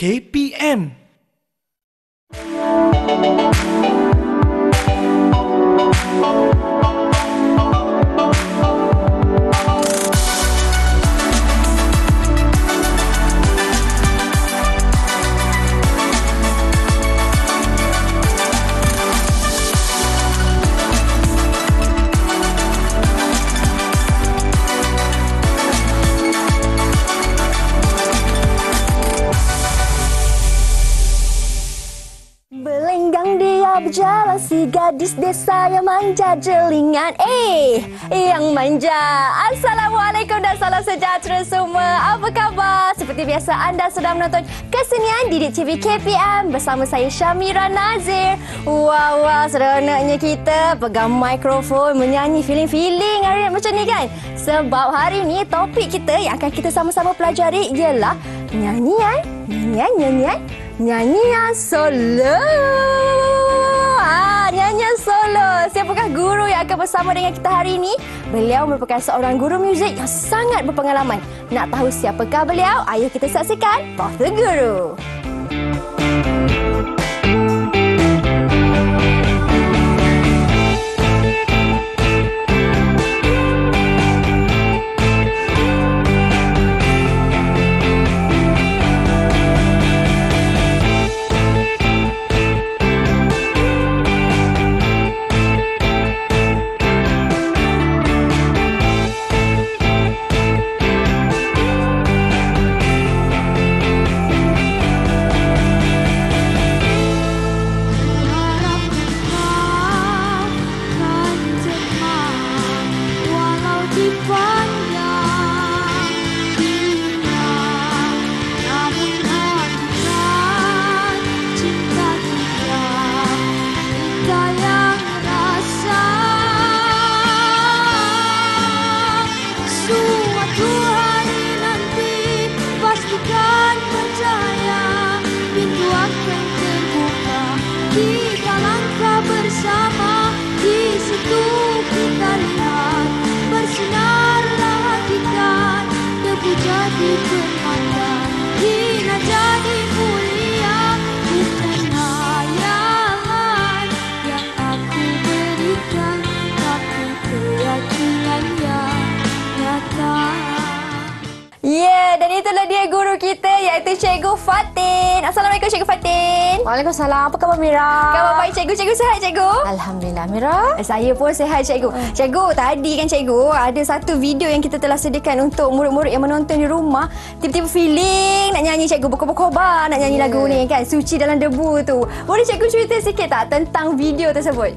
KPM gadis desa yang manja jelingan. Eh, yang manja. Assalamualaikum dan salam sejahtera semua. Apa khabar? Seperti biasa anda sedang menonton kesenian Didik TV KPM Bersama saya Syamira Nazir. Wah, wah, seronoknya kita Pegang mikrofon, menyanyi feeling-feeling hari macam ni kan? Sebab hari ni topik kita yang akan kita sama-sama pelajari Ialah nyanyian, nyanyian, nyanyian Nyanyian solo. Ah, nyanyian solo. Siapakah guru yang akan bersama dengan kita hari ini? Beliau merupakan seorang guru muzik yang sangat berpengalaman. Nak tahu siapakah beliau? Ayo kita saksikan Prof. The Guru. Itulah dia guru kita iaitu Cikgu Fatin. Assalamualaikum Cikgu Fatin. Waalaikumsalam. Apa khabar Mira? Khabar baik Cikgu? Cikgu sihat Cikgu? Alhamdulillah Mira. Saya pun sihat cikgu. Cikgu, tadi kan cikgu ada satu video yang kita telah sediakan untuk murid-murid yang menonton di rumah. Tiba-tiba feeling nak nyanyi cikgu berkobar-kobar nak nyanyi Ya. lagu ni kan. Suci dalam debu tu. Boleh cikgu cerita sikit tak tentang video tersebut?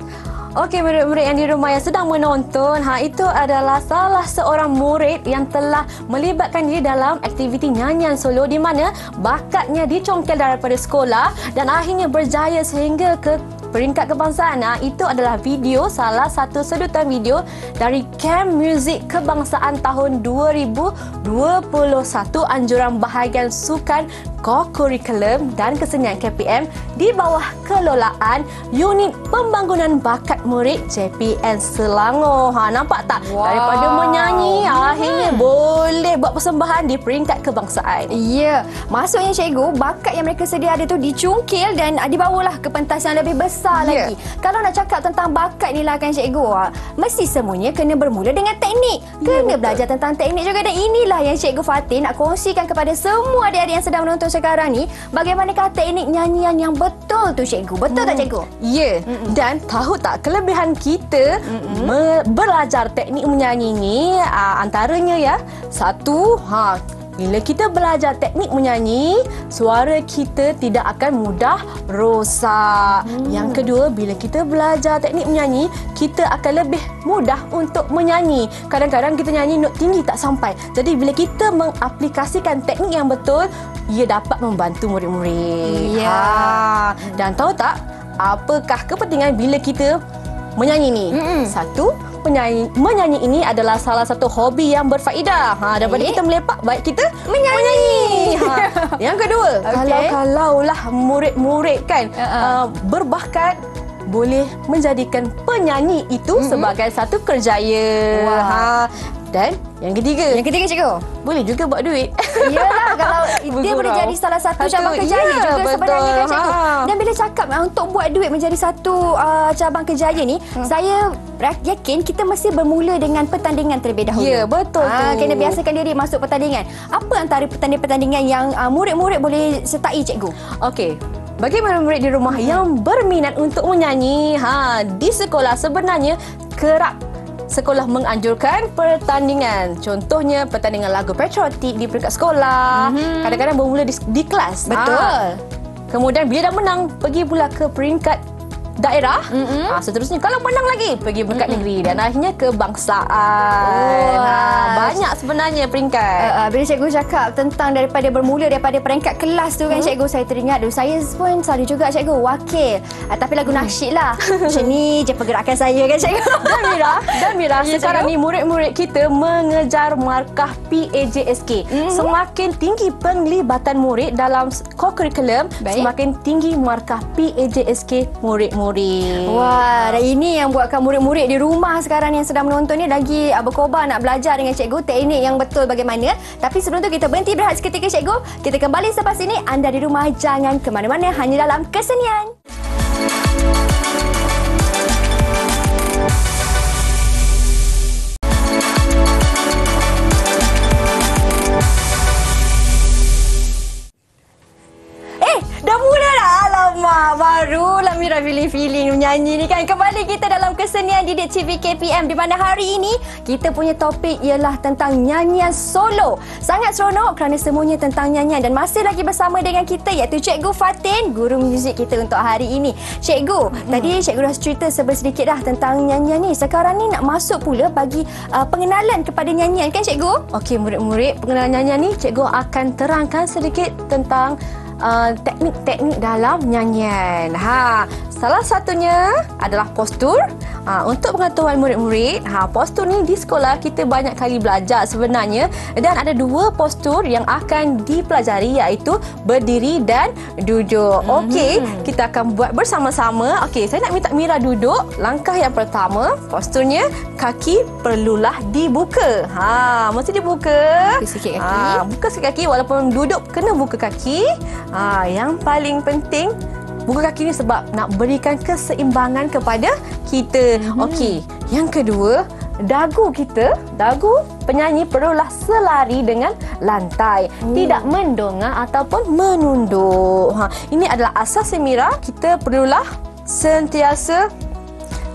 Okey murid-murid yang di rumah yang sedang menonton, ha itu adalah salah seorang murid yang telah melibatkan diri dalam aktiviti nyanyian solo di mana bakatnya dicongkel daripada sekolah dan akhirnya berjaya sehingga ke peringkat kebangsaan. Ha, itu adalah video salah satu sedutan video dari Camp Music Kebangsaan tahun 2021 anjuran bahagian sukan co-curriculum dan kesenian KPM di bawah kelolaan Unit Pembangunan Bakat Murid JPN Selangor. Ha nampak tak? Wow. Daripada menyanyi akhirnya boleh buat persembahan di peringkat kebangsaan. Ya, maksudnya cikgu, bakat yang mereka sedia ada tu dicungkil dan ah, dibawalah ke pentas yang lebih besar Ya. lagi. Kalau nak cakap tentang bakat ni lah kan cikgu, ah, mesti semuanya kena bermula dengan teknik. Kena belajar tentang teknik juga dan inilah yang cikgu Fatin nak kongsikan kepada semua adik-adik yang sedang menonton sekarang ni, bagaimanakah teknik nyanyian yang betul tu cikgu. Betul tak cikgu? Ya, dan tahu tak kelebihan kita me- belajar teknik menyanyi ni uh, antaranya ya. Satu, ha bila kita belajar teknik menyanyi, suara kita tidak akan mudah rosak. Yang kedua, bila kita belajar teknik menyanyi, kita akan lebih mudah untuk menyanyi. Kadang-kadang kita nyanyi not tinggi tak sampai. Jadi bila kita mengaplikasikan teknik yang betul, ia dapat membantu murid-murid. Ya. Ha, dan tahu tak apakah kepentingan bila kita menyanyi ni? Mm-mm. Satu, menyanyi, menyanyi ini adalah salah satu hobi yang berfaedah. Ha, daripada kita melepak, baik kita Menyanyi. Ha. Yang kedua, Okey. kalau kalaulah murid-murid kan Uh-uh. uh, berbakat boleh menjadikan penyanyi itu mm-hmm. sebagai satu kerjaya. Wah. Ha. Dan yang ketiga, Yang ketiga cikgu. boleh juga buat duit. Iyalah kalau dia boleh jadi salah satu cabang ya, juga betul. sebenarnya kan cikgu. Ha. Dan bila cakap uh, untuk buat duit menjadi satu uh, cabang kerjaya ni, Hmm. saya yakin kita mesti bermula dengan pertandingan terlebih dahulu. Ya, betul Ah, tu. Kena biasakan diri masuk pertandingan. Apa antara pertandingan-pertandingan yang uh, murid-murid boleh sertai cikgu? Okey. Bagi murid-murid di rumah yang berminat untuk menyanyi, ha, di sekolah sebenarnya kerap sekolah menganjurkan pertandingan. Contohnya pertandingan lagu patriotik di peringkat sekolah. Kadang-kadang bermula di, di kelas. Betul. Ha. Kemudian bila dah menang, pergi pula ke peringkat daerah. Mm-mm. Ha, seterusnya kalau menang lagi, pergi peringkat negeri dan akhirnya kebangsaan. Wah. Ha, banyak sebenarnya peringkat. Uh, uh, bila cikgu cakap tentang daripada bermula daripada peringkat kelas tu kan Hmm. cikgu saya teringat dulu saya pun selalu juga cikgu wakil uh, tapi lagu Hmm. nasyid lah macam ni je pergerakan saya kan cikgu Dan Mira, dan Mira Ya, sekarang cikgu. ni murid-murid kita mengejar markah PAJSK. Mhm. Semakin tinggi penglibatan murid dalam co-curriculum, semakin tinggi markah PAJSK murid-murid. Wah, dan ini yang buatkan murid-murid di rumah sekarang yang sedang menonton ni lagi uh, berkobar nak belajar dengan cikgu teknik yang betul bagaimana. Tapi sebelum tu kita berhenti berehat seketika cikgu. Kita kembali selepas ini. Anda di rumah jangan ke mana-mana hanya dalam kesenian. Alamak, barulah Mira feeling-feeling menyanyi ni kan. Kembali kita dalam kesenian Didik TV KPM di mana hari ini kita punya topik ialah tentang nyanyian solo. Sangat seronok kerana semuanya tentang nyanyian dan masih lagi bersama dengan kita iaitu Cikgu Fatin, guru muzik kita untuk hari ini. Cikgu, hmm. tadi cikgu dah cerita sedikit dah tentang nyanyian ni. Sekarang ni nak masuk pula bagi uh, pengenalan kepada nyanyian kan cikgu? Okey, murid-murid, pengenalan nyanyian ni cikgu akan terangkan sedikit tentang uh, teknik-teknik dalam nyanyian. Ha, salah satunya adalah postur. Ha, untuk pengetahuan murid-murid, ha, postur ni di sekolah kita banyak kali belajar sebenarnya dan ada dua postur yang akan dipelajari iaitu berdiri dan duduk. Okey, kita akan buat bersama-sama. Okey, saya nak minta Mira duduk. Langkah yang pertama, posturnya kaki perlulah dibuka. Ha, mesti dibuka. Buka sikit kaki. Ha, buka sikit kaki walaupun duduk kena buka kaki. Ha, yang paling penting buka kaki ni sebab nak berikan keseimbangan kepada kita. Mm-hmm. Okey, yang kedua, dagu kita, dagu penyanyi perlulah selari dengan lantai, Hmm. tidak mendongak ataupun menunduk. Ha, ini adalah asas Mira, kita perlulah sentiasa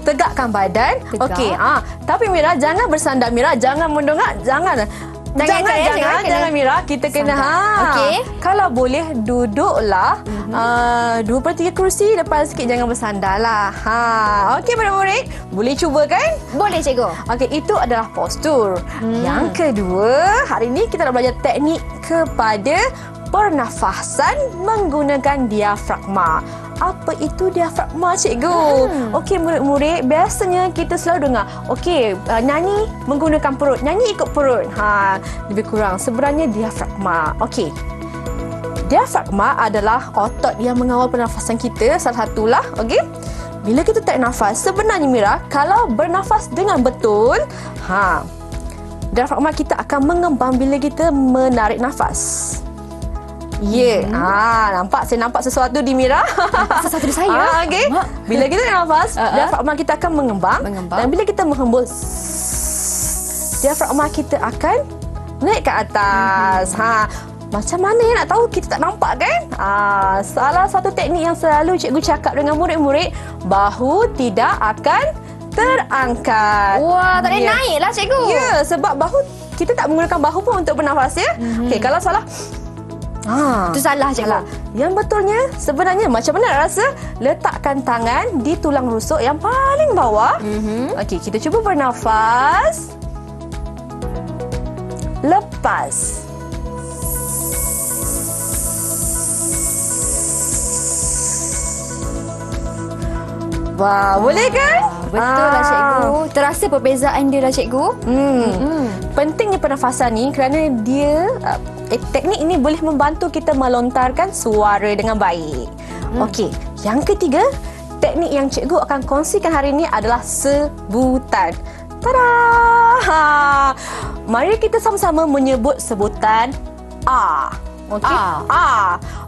tegakkan badan. Tegak. Okey, ah, tapi Mira jangan bersandar Mira, jangan mendongak, jangan. Jangan, jangan, jangan, jangan, kena jangan Mira, kita kena ha. Okey. Kalau boleh duduklah mm-hmm. uh, dua per tiga kerusi depan sikit jangan bersandar lah. Ha. Okey murid-murid, boleh cuba kan? Boleh cikgu. Okey, itu adalah postur. Hmm. Yang kedua, hari ini kita nak belajar teknik kepada pernafasan menggunakan diafragma. Apa itu diafragma, cikgu? Hmm. Okey, murid-murid, biasanya kita selalu dengar, okey, uh, nyanyi menggunakan perut, nyanyi ikut perut. Ha, lebih kurang sebenarnya diafragma. Okey. Diafragma adalah otot yang mengawal pernafasan kita, salah satulah, okey. Bila kita tarik nafas, sebenarnya Mira, kalau bernafas dengan betul, ha, diafragma kita akan mengembang bila kita menarik nafas. Ya, yeah. ah nampak saya nampak sesuatu di Mira. Sesuatu di saya? Ah, okey. Mak. Bila kita nafas, ah. diafragma kita akan mengembang, Mengembang. dan bila kita menghembus diafragma kita akan naik ke atas. Mhm. Ha, macam mana nak tahu kita tak nampak kan? Ah, salah satu teknik yang selalu cikgu cakap dengan murid-murid, bahu tidak akan terangkat. Wah, tak boleh Ya. naik lah cikgu. Ya, sebab bahu kita tak menggunakan bahu pun untuk bernafas ya. Mm-hmm. Okey, kalau salah Ha. Itu salah cikgu. Salah. Yang betulnya sebenarnya macam mana rasa? Letakkan tangan di tulang rusuk yang paling bawah. Mhm. Okey, kita cuba bernafas. Lepas. Wah, boleh kan? Betul lah cikgu. Terasa perbezaan dia lah cikgu. Hmm. Hmm. Pentingnya pernafasan ni kerana dia uh, teknik ini boleh membantu kita melontarkan suara dengan baik. Hmm. Okey, yang ketiga, teknik yang cikgu akan kongsikan hari ini adalah sebutan. Tada! Ha. Mari kita sama-sama menyebut sebutan A. Okey. A. A.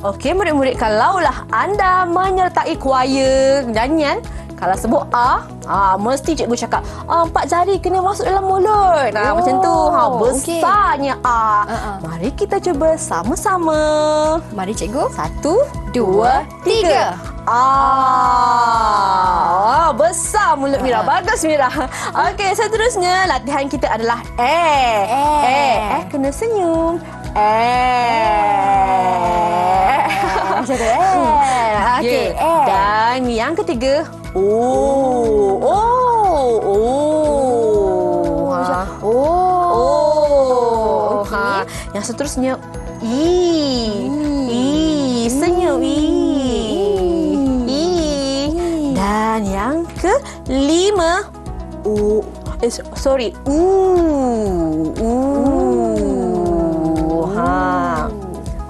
Okey, murid-murid kalaulah anda menyertai choir nyanyian, kalau sebut A, ah mesti cikgu cakap, ah, empat jari kena masuk dalam mulut. Nah, Oh, macam tu. Ha, okey. besarnya A. Uh-uh. Mari kita cuba sama-sama. Mari cikgu. Satu, Dua, tiga. Ah, ah, besar mulut Mira. Bagus Mira. Okey, seterusnya latihan kita adalah eh. Eh. Eh, eh kena senyum. Eh. Macam tu. Eh. Okey. Eh. Dan yang ketiga, oh. Oh. Oh. Ha. Oh. Oh. Okey. Ha. Yang seterusnya, i. I. Senyum i. I. Dan yang kelima, oh. Eh, so- sorry, ooh. Ooh. Ha.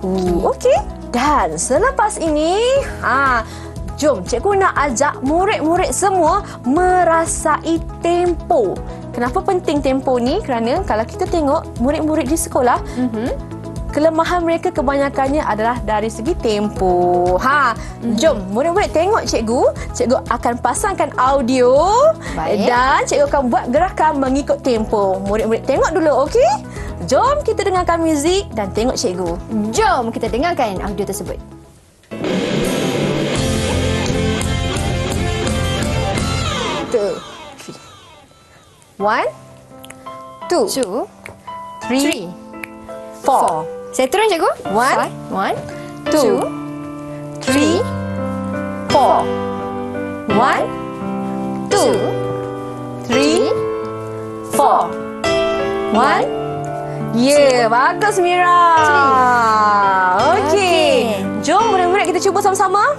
Uh, okey. Dan selepas ini, ha, jom cikgu nak ajak murid-murid semua merasai tempo. Kenapa penting tempo ni? Kerana kalau kita tengok murid-murid di sekolah, Mhm. kelemahan mereka kebanyakannya adalah dari segi tempo. Ha, jom murid-murid tengok cikgu. Cikgu akan pasangkan audio Baik. dan cikgu akan buat gerakan mengikut tempo. Murid-murid tengok dulu, okey? Jom kita dengarkan muzik dan tengok cikgu. Jom kita dengarkan audio tersebut. Two, three. One, two, Two, three, three, four. four. Saya turun cikgu. One, Five. One, two, two, three, four. One, two, three, four. One. Yeah, bagus Mira. Okey. Okey. Jom murid-murid kita cuba sama-sama.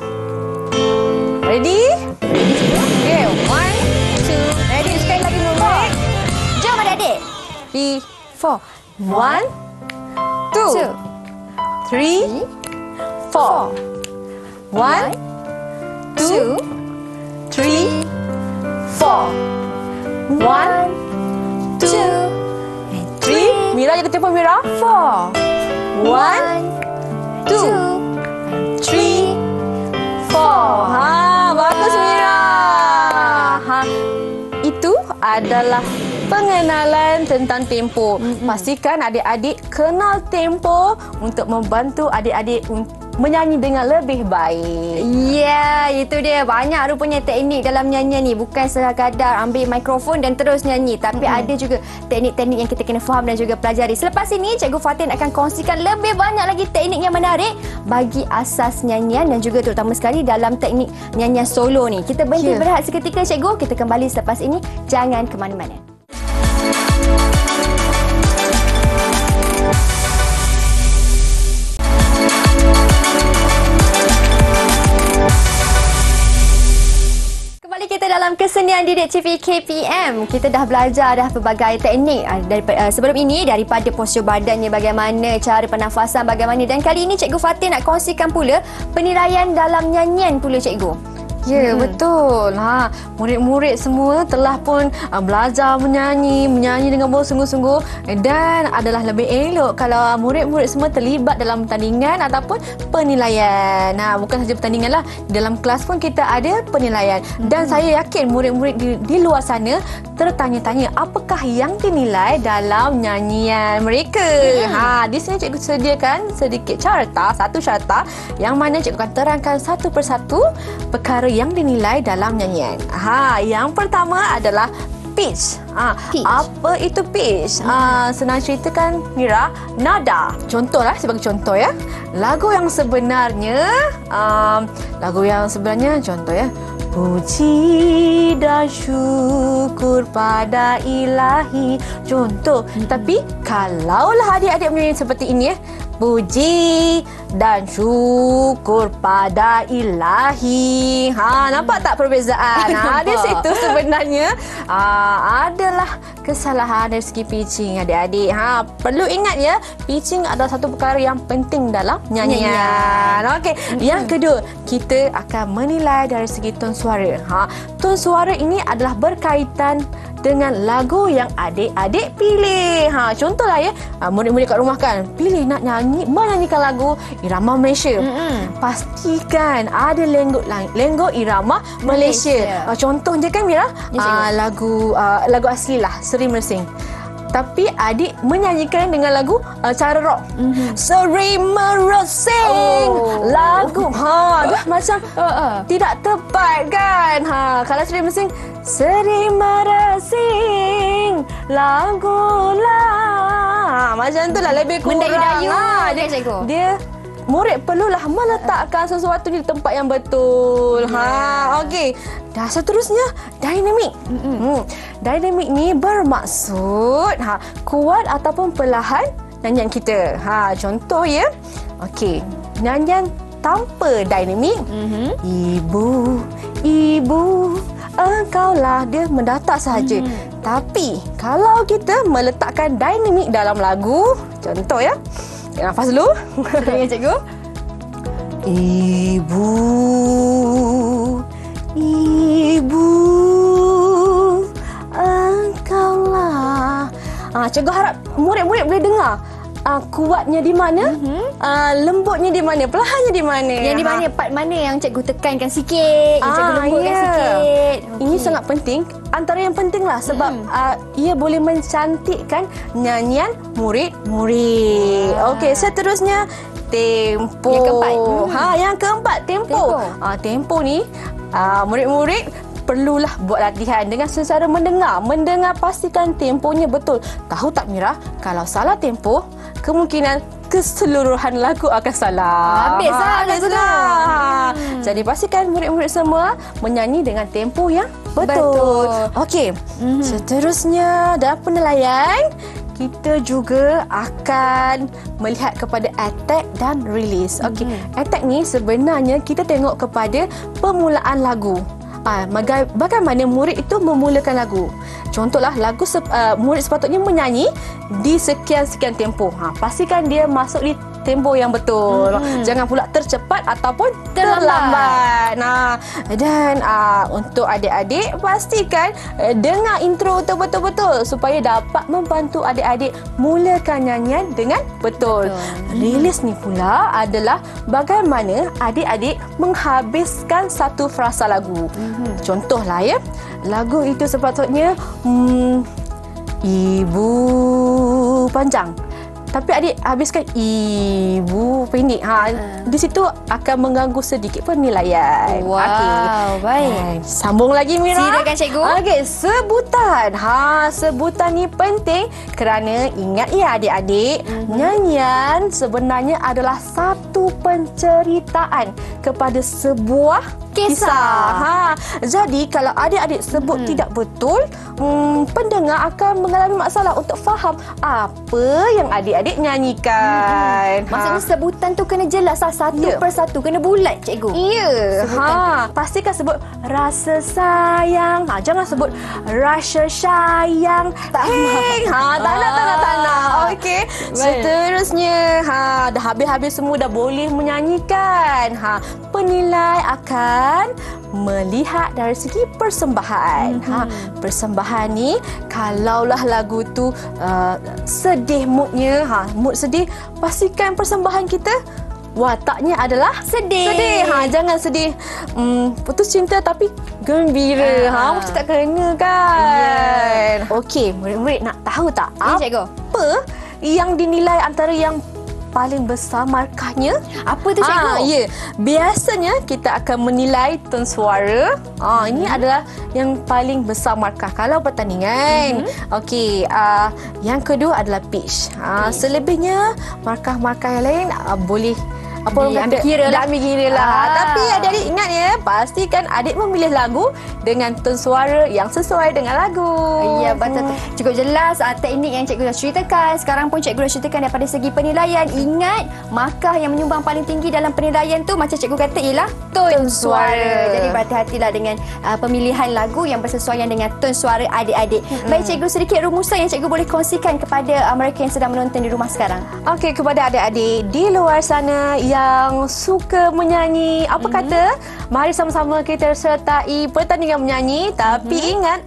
Ready? Okay, one, two, ready. Sekali lagi murid. Jom adik-adik. Three, four. One, two, Two, three, four. One, two, two, three, four. One, two, three. Mira jaga tempo Mira. four. One, two, three, four. Ha, bagus Mira. Ha, itu adalah pengenalan tentang tempo. Pastikan adik-adik kenal tempo untuk membantu adik-adik un- menyanyi dengan lebih baik. Ya, itu dia. Banyak rupanya teknik dalam nyanyian ni. Bukan sekadar ambil mikrofon dan terus nyanyi. Tapi mm-hmm. ada juga teknik-teknik yang kita kena faham dan juga pelajari. Selepas ini, Cikgu Fatin akan kongsikan lebih banyak lagi teknik yang menarik bagi asas nyanyian dan juga terutama sekali dalam teknik nyanyian solo ni. Kita berhenti Ya. berehat seketika, Cikgu. Kita kembali selepas ini. Jangan ke mana-mana. Kita dalam kesenian didik TV KPM. Kita dah belajar dah pelbagai teknik ah, daripada uh, sebelum ini daripada postur badannya bagaimana, cara pernafasan bagaimana dan kali ini Cikgu Fatin nak kongsikan pula penilaian dalam nyanyian pula Cikgu. Ya, hmm. betul. Ha, murid-murid semua telah pun uh, belajar menyanyi, menyanyi dengan bersungguh-sungguh dan adalah lebih elok kalau murid-murid semua terlibat dalam pertandingan ataupun penilaian. Ha, bukan saja pertandingan lah, dalam kelas pun kita ada penilaian. Dan saya yakin murid-murid di, di luar sana tertanya-tanya apakah yang dinilai dalam nyanyian mereka. Ha, di sini cikgu sediakan sedikit carta, satu carta yang mana cikgu akan terangkan satu persatu perkara yang dinilai dalam nyanyian. Ha, yang pertama adalah pitch. Ha, Pitch. apa itu pitch? Ha, senang ceritakan Mira, nada. Contohlah sebagai contoh ya. Lagu yang sebenarnya um, lagu yang sebenarnya contoh ya. Puji dan syukur pada ilahi Contoh Tapi Kalaulah adik-adik menyanyi seperti ini ya Puji dan syukur pada ilahi. Ha nampak tak perbezaan? Ha, Di situ sebenarnya. Ah, Adalah kesalahan dari segi pitching adik-adik. Ha, Perlu ingat ya Pitching adalah satu perkara yang penting dalam nyanyian. Nyanyian. Okey, yang kedua, kita akan menilai dari segi tone suara. Ha, tone suara ini adalah berkaitan dengan lagu yang adik-adik pilih. Ha, contohlah ya, ha, murid-murid kat rumah kan, pilih nak nyanyi, menyanyikan lagu irama Malaysia. Mm-mm. Pastikan ada lenggok lenggok irama Malaysia. Malaysia. Ha, contohnya kan Mira, Ya, cikgu. ha, lagu uh, lagu asli lah, Seri Mersing. Tapi adik menyanyikan dengan lagu uh, cara rock. Mm-hmm. Seri Mersing. Oh. Lagu ha dah macam Uh, uh. tidak tepat kan? Ha, kalau Seri Mersing Seri Mersing lagu lah. Ha, macam tu lah lebih kurang. Mendayu-dayu Ha, dia, dia murid perlulah meletakkan sesuatu di tempat yang betul. Ha, okey. Dah seterusnya dinamik. Hmm. Dinamik ni bermaksud ha kuat ataupun perlahan nyanyian kita. Ha, contoh ya. Okey. Nyanyian tanpa dinamik. Mhm. Ibu, ibu, engkaulah dia mendatak sahaja. Mhm. Tapi kalau kita meletakkan dinamik dalam lagu, contoh ya. Tarik nafas dulu. Dengan cikgu. Ibu, ibu, engkaulah. Ah, cikgu harap murid-murid boleh dengar. Ah, kuatnya di mana? Mhm. Ah, lembutnya di mana? Perlahannya di mana? Yang di Ha. mana part mana yang cikgu tekankan sikit, yang cikgu Ah, lembutkan ya. sikit. Ini Okey. sangat penting. Antara yang penting lah sebab Mm-mm. uh, ia boleh mencantikkan nyanyian murid-murid. Wah. Okey, seterusnya tempo. Yang keempat. Mm. Ha, yang keempat tempo. Tempo. Ah, tempo ni ah, murid-murid perlulah buat latihan dengan secara mendengar. Mendengar pastikan temponya betul. Tahu tak Mira, kalau salah tempo, kemungkinan keseluruhan lagu akan salah. Habis lah Ha, lagu tu. Habislah. Jadi pastikan murid-murid semua menyanyi dengan tempo yang betul. Betul. Okey. Mhm. Seterusnya dalam penilaian kita juga akan melihat kepada attack dan release. Okey. Attack ni sebenarnya kita tengok kepada permulaan lagu. Ah, baga- bagaimana murid itu memulakan lagu. Contohlah lagu sep- uh, murid sepatutnya menyanyi di sekian-sekian tempo. Ha, pastikan dia masuk di tempo yang betul. Hmm. Jangan pula tercepat ataupun Terlambat. terlambat. Nah, dan uh, untuk adik-adik pastikan uh, dengar intro tu betul-betul supaya dapat membantu adik-adik mulakan nyanyian dengan betul. Betul. Rilis ni pula adalah bagaimana adik-adik menghabiskan satu frasa lagu. Mhm. Contohlah ya, lagu itu sepatutnya hmm, ibu panjang. Tapi adik habiskan ibu pendek. Ha, di situ akan mengganggu sedikit penilaian. Wow, Okey. baik. Dan Sambung lagi Mira. Silakan, cikgu. Okey, sebutan. Ha, sebutan ni penting kerana ingat ya adik-adik, Mhm. nyanyian sebenarnya adalah satu penceritaan kepada sebuah Kisah. Ha, jadi kalau adik-adik sebut Mhm. tidak betul, hmm, pendengar akan mengalami masalah untuk faham apa yang adik-adik nyanyikan. Mhm. Maksudnya sebutan tu kena jelas lah satu Ya. persatu, kena bulat cikgu. Iya. Sebutan Ha, pastikan sebut rasa sayang. Ha, jangan sebut rasa sayang. Tak hey. Ha, tak nak, tak nak, tak nak. Ah. Okey. Seterusnya, ha, dah habis-habis semua dah boleh menyanyikan. Ha, penilai akan melihat dari segi persembahan. Ha, persembahan ni kalaulah lagu tu uh, sedih moodnya, ha, mood sedih, pastikan persembahan kita wataknya adalah Sedih. Sedih. Ha, jangan sedih. Hmm, putus cinta tapi gembira. Ha, Ah. mesti tak kena kan. Okey, murid-murid nak tahu tak Ya, cikgu. apa yang dinilai antara yang paling besar markahnya? Apa tu cikgu? Ah, ya. Biasanya kita akan menilai tone suara. Ah, ini Mhm. adalah yang paling besar markah kalau pertandingan. Mhm. Okey, ah, yang kedua adalah pitch. Ah, Pitch. selebihnya markah-markah yang lain ah, boleh apa orang kata? kira lah. Diambil kira lah. Ah. Tapi adik-adik ingat ya, pastikan adik memilih lagu dengan tone suara yang sesuai dengan lagu. Ya betul tu. Cukup jelas uh, teknik yang cikgu dah ceritakan. Sekarang pun cikgu dah ceritakan daripada segi penilaian. Ingat markah yang menyumbang paling tinggi dalam penilaian tu macam cikgu kata ialah tone Tone suara. suara. Jadi berhati-hatilah dengan uh, pemilihan lagu yang bersesuaian dengan tone suara adik-adik. Baik cikgu sedikit rumusan yang cikgu boleh kongsikan kepada uh, mereka yang sedang menonton di rumah sekarang. Okey, kepada adik-adik di luar sana yang suka menyanyi. Apa mm-hmm. kata? Mari sama-sama kita sertai pertandingan menyanyi. Tapi mm-hmm. ingat,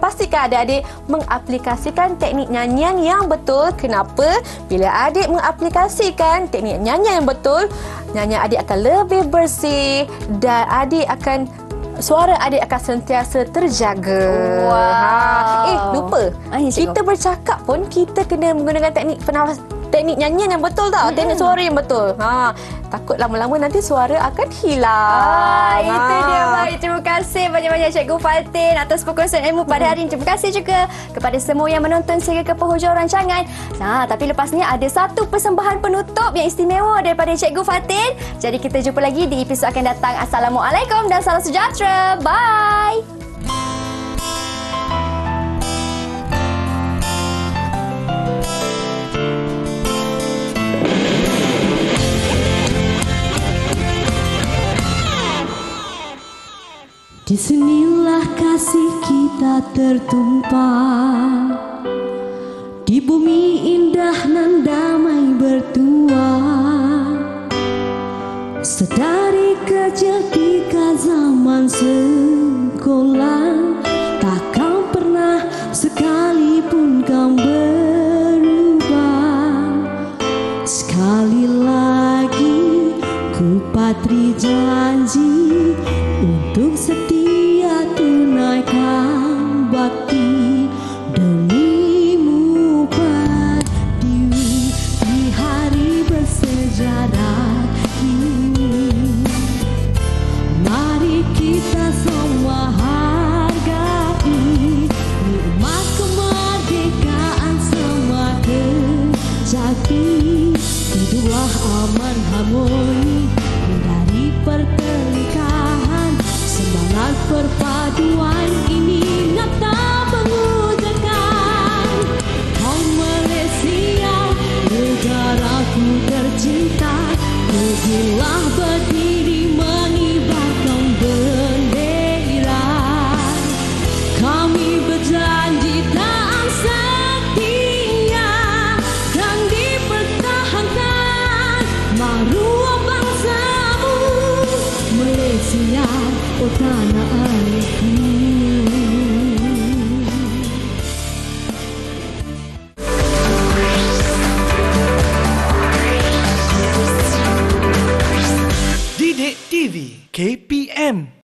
pastikan adik-adik mengaplikasikan teknik nyanyian yang betul. Kenapa? Bila adik mengaplikasikan teknik nyanyian yang betul, nyanyian adik akan lebih bersih dan adik akan suara adik akan sentiasa terjaga. Wow. Ha. Eh, lupa. Ay, kita bercakap pun kita kena menggunakan teknik penafas teknik nyanyian yang betul tau. Mm-hmm. Teknik suara yang betul. Ha, takut lama-lama nanti suara akan hilang. Ah, itu dia baik. Terima kasih banyak-banyak Cikgu Fatin atas perkongsian ilmu pada hari ini. Terima kasih juga kepada semua yang menonton sehingga ke penghujung rancangan. Nah, tapi lepas ni ada satu persembahan penutup yang istimewa daripada Cikgu Fatin. Jadi kita jumpa lagi di episod akan datang. Assalamualaikum dan salam sejahtera. Bye. Di sinilah kasih kita tertumpah. Di bumi indah nan damai bertua Sedari kecil ketika zaman sekolah Takkan pernah sekalipun kau